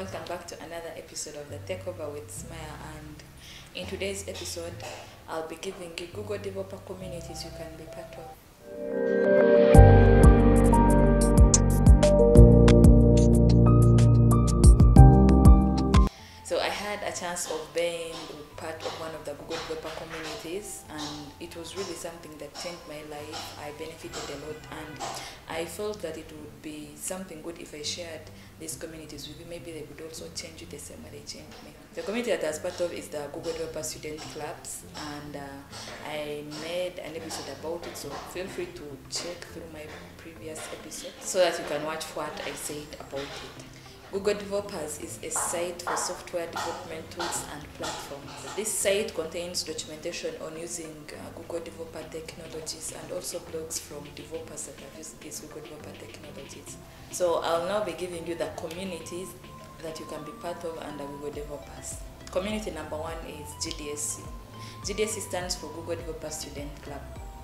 Welcome back to another episode of the Tech Over with Sumaiya. And in today's episode, I'll be giving you Google developer communities you can be part of. Chance of being part of one of the Google developer communities, and it was really something that changed my life. I benefited a lot, and I felt that it would be something good if I shared these communities with you. Maybe they would also change the same way they changed me. The community that I was part of is the Google Developer Student Clubs, and uh, I made an episode about it. So feel free to check through my previous episode so that you can watch what I said about it. Google Developers is a site for software development tools and platforms. This site contains documentation on using uh, Google Developer technologies and also blogs from developers that have used these Google Developer technologies. So I'll now be giving you the communities that you can be part of under Google Developers. Community number one is GDSC. GDSC stands for Google Developer Student Club.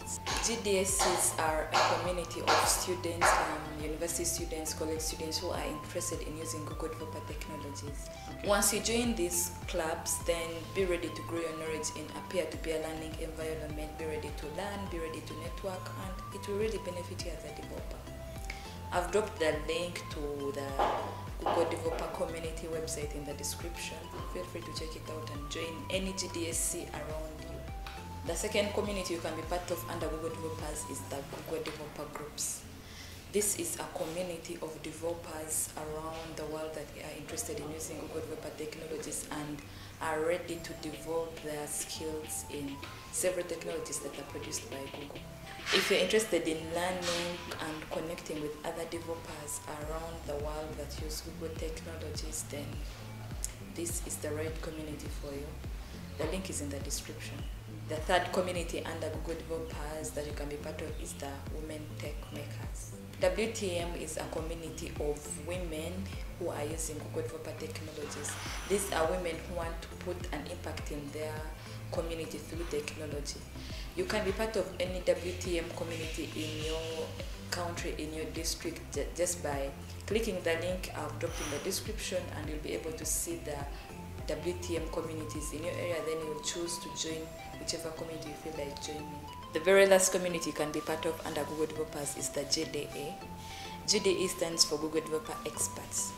GDSCs are a community of students, um, university students, college students who are interested in using Google Developer technologies. Once you join these clubs, then be ready to grow your knowledge in a peer-to-peer learning environment. Be ready to learn, be ready to network, and it will really benefit you as a developer. I've dropped the link to the Google Developer Community website in the description. Feel free to check it out and join any GDSC around. The second community you can be part of under Google Developers is the Google Developer Groups. This is a community of developers around the world that are interested in using Google Developer technologies and are ready to develop their skills in several technologies that are produced by Google. If you're interested in learning and connecting with other developers around the world that use Google technologies, then this is the right community for you. The link is in the description. The third community under Google Developers that you can be part of is the Women Tech Makers. WTM is a community of women who are using Google Developer technologies. These are women who want to put an impact in their community through technology. You can be part of any WTM community in your country, in your district, just by clicking the link I've dropped in the description, and you'll be able to see the WTM communities in your area. Then you'll choose to join whichever community you feel like joining. The very last community you can be part of under Google Developers is the GDE. GDE stands for Google Developer Experts.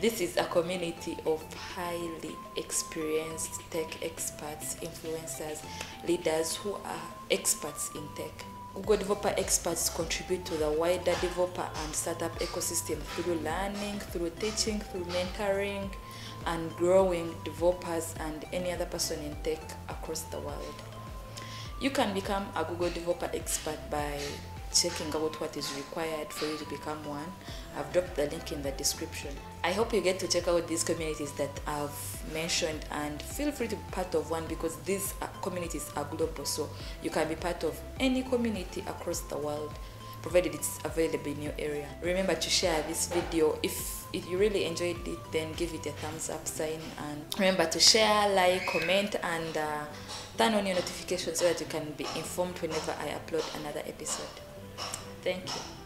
This is a community of highly experienced tech experts, influencers, leaders who are experts in tech. Google Developer Experts contribute to the wider developer and startup ecosystem through learning, through teaching, through mentoring, and growing developers and any other person in tech across the world. You can become a Google Developer Expert by checking out what is required for you to become one. I've dropped the link in the description. I hope you get to check out these communities that I've mentioned and feel free to be part of one because these communities are global, so you can be part of any community across the world provided it's available in your area. Remember to share this video. If if you really enjoyed it then give it a thumbs up sign and remember to share like comment and uh, turn on your notifications so that you can be informed whenever i upload another episode. Thank you